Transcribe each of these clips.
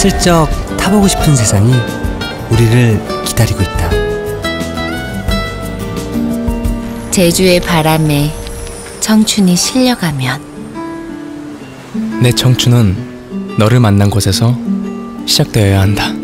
슬쩍 타보고 싶은 세상이 우리를 기다리고 있다. 제주의 바람에 청춘이 실려가면 내 청춘은 너를 만난 곳에서 시작되어야 한다.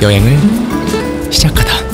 여행을 시작하다.